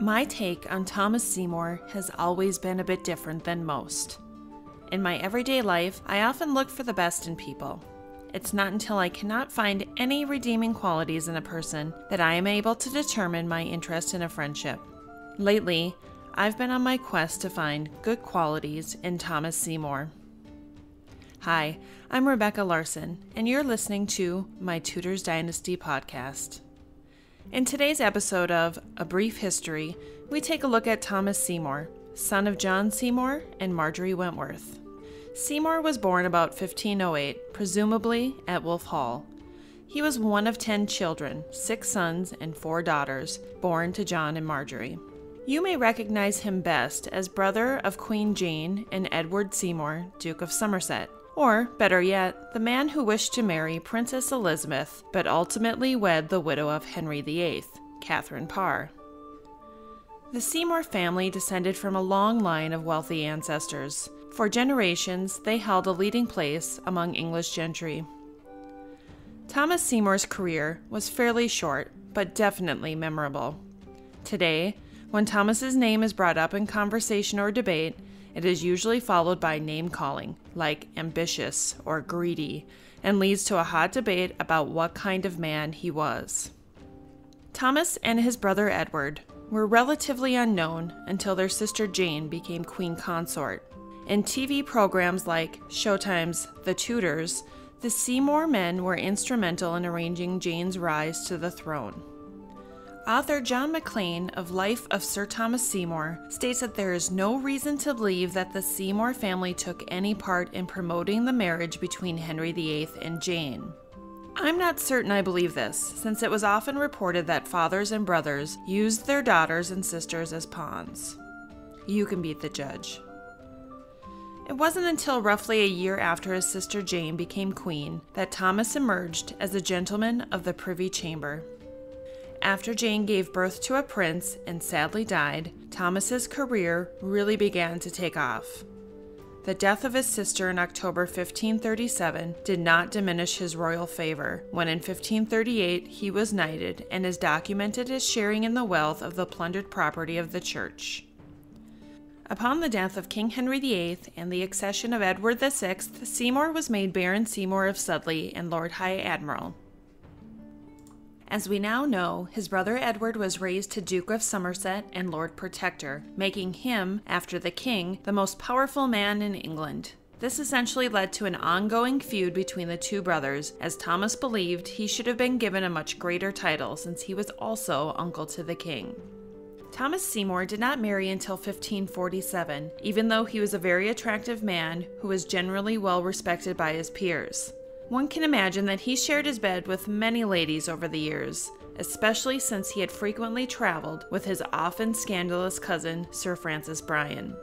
My take on Thomas Seymour has always been a bit different than most. In my everyday life, I often look for the best in people. It's not until I cannot find any redeeming qualities in a person that I am able to determine my interest in a friendship. Lately, I've been on my quest to find good qualities in Thomas Seymour. Hi, I'm Rebecca Larson, and you're listening to my Tudors Dynasty podcast. In today's episode of A Brief History, we take a look at Thomas Seymour, son of John Seymour and Marjorie Wentworth. Seymour was born about 1508, presumably at Wolf Hall. He was one of ten children, six sons and four daughters, born to John and Marjorie. You may recognize him best as brother of Queen Jane and Edward Seymour, Duke of Somerset, or, better yet, the man who wished to marry Princess Elizabeth but ultimately wed the widow of Henry VIII, Catherine Parr. The Seymour family descended from a long line of wealthy ancestors. For generations, they held a leading place among English gentry. Thomas Seymour's career was fairly short, but definitely memorable. Today, when Thomas's name is brought up in conversation or debate, it is usually followed by name calling, like ambitious or greedy, and leads to a hot debate about what kind of man he was. Thomas and his brother Edward were relatively unknown until their sister Jane became queen consort. In TV programs like Showtime's The Tudors, the Seymour men were instrumental in arranging Jane's rise to the throne. Author John Maclean of Life of Sir Thomas Seymour states that there is no reason to believe that the Seymour family took any part in promoting the marriage between Henry VIII and Jane. I'm not certain I believe this, since it was often reported that fathers and brothers used their daughters and sisters as pawns. You can beat the judge. It wasn't until roughly a year after his sister Jane became queen that Thomas emerged as a gentleman of the Privy Chamber. After Jane gave birth to a prince and sadly died, Thomas's career really began to take off. The death of his sister in October 1537 did not diminish his royal favor, when in 1538 he was knighted and is documented as sharing in the wealth of the plundered property of the church. Upon the death of King Henry VIII and the accession of Edward VI, Seymour was made Baron Seymour of Sudeley and Lord High Admiral. As we now know, his brother Edward was raised to Duke of Somerset and Lord Protector, making him, after the king, the most powerful man in England. This essentially led to an ongoing feud between the two brothers, as Thomas believed he should have been given a much greater title since he was also uncle to the king. Thomas Seymour did not marry until 1547, even though he was a very attractive man who was generally well respected by his peers. One can imagine that he shared his bed with many ladies over the years, especially since he had frequently traveled with his often scandalous cousin, Sir Francis Bryan.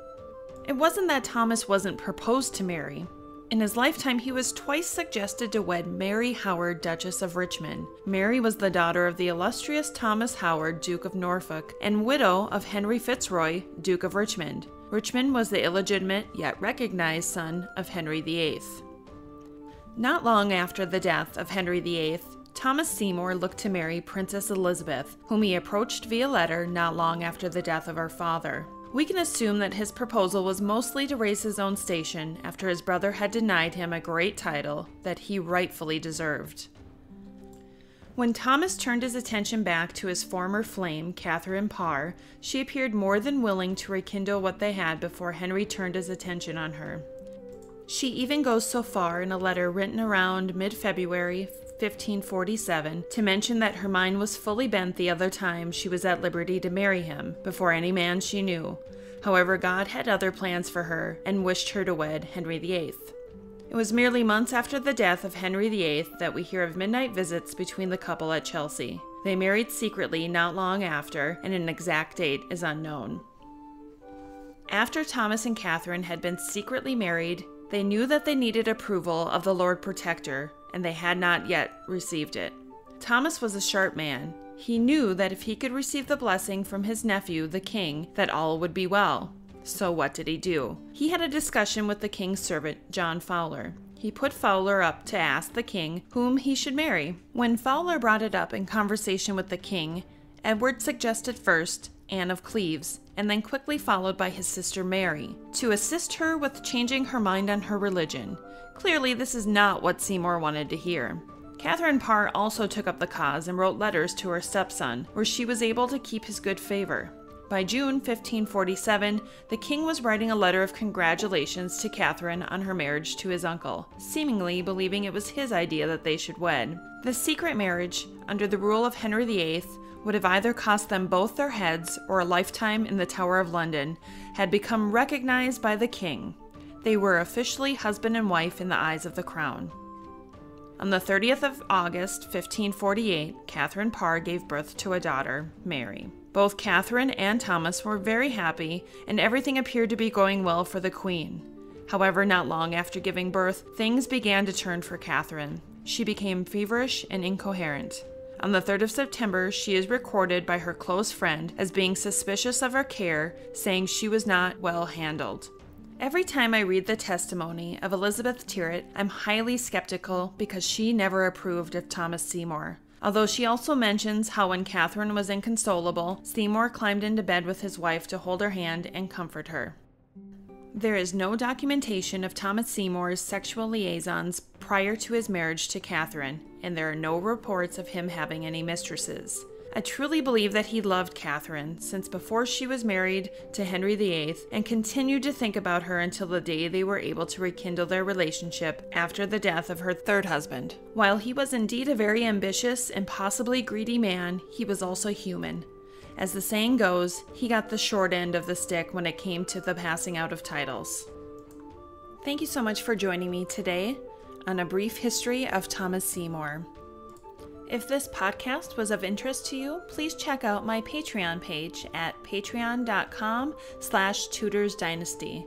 It wasn't that Thomas wasn't proposed to Mary. In his lifetime, he was twice suggested to wed Mary Howard, Duchess of Richmond. Mary was the daughter of the illustrious Thomas Howard, Duke of Norfolk, and widow of Henry Fitzroy, Duke of Richmond. Richmond was the illegitimate yet recognized son of Henry VIII. Not long after the death of Henry VIII, Thomas Seymour looked to marry Princess Elizabeth, whom he approached via letter not long after the death of her father. We can assume that his proposal was mostly to raise his own station after his brother had denied him a great title that he rightfully deserved. When Thomas turned his attention back to his former flame, Catherine Parr, she appeared more than willing to rekindle what they had before Henry turned his attention on her. She even goes so far in a letter written around mid February 1547 to mention that her mind was fully bent the other time she was at liberty to marry him before any man she knew. However, God had other plans for her and wished her to wed Henry VIII. It was merely months after the death of Henry VIII that we hear of midnight visits between the couple at Chelsea. They married secretly not long after, and an exact date is unknown. After Thomas and Catherine had been secretly married, they knew that they needed approval of the Lord Protector, and they had not yet received it. Thomas was a sharp man. He knew that if he could receive the blessing from his nephew, the king, that all would be well. So what did he do? He had a discussion with the king's servant, John Fowler. He put Fowler up to ask the king whom he should marry. When Fowler brought it up in conversation with the king, Edward suggested first Anne of Cleves, and then quickly followed by his sister Mary, to assist her with changing her mind on her religion. Clearly, this is not what Seymour wanted to hear. Catherine Parr also took up the cause and wrote letters to her stepson, where she was able to keep his good favor. By June 1547, the king was writing a letter of congratulations to Catherine on her marriage to his uncle, seemingly believing it was his idea that they should wed. The secret marriage, under the rule of Henry VIII, would have either cost them both their heads or a lifetime in the Tower of London, had become recognized by the king. They were officially husband and wife in the eyes of the crown. On the 30th of August, 1548, Catherine Parr gave birth to a daughter, Mary. Both Catherine and Thomas were very happy, and everything appeared to be going well for the Queen. However, not long after giving birth, things began to turn for Catherine. She became feverish and incoherent. On the 3rd of September, she is recorded by her close friend as being suspicious of her care, saying she was not well handled. Every time I read the testimony of Elizabeth Tyrwhitt, I'm highly skeptical because she never approved of Thomas Seymour although she also mentions how when Catherine was inconsolable, Seymour climbed into bed with his wife to hold her hand and comfort her. There is no documentation of Thomas Seymour's sexual liaisons prior to his marriage to Catherine, and there are no reports of him having any mistresses. I truly believe that he loved Catherine since before she was married to Henry VIII and continued to think about her until the day they were able to rekindle their relationship after the death of her third husband. While he was indeed a very ambitious and possibly greedy man, he was also human. As the saying goes, he got the short end of the stick when it came to the passing out of titles. Thank you so much for joining me today on a brief history of Thomas Seymour. If this podcast was of interest to you, please check out my Patreon page at patreon.com slash tudorsdynasty.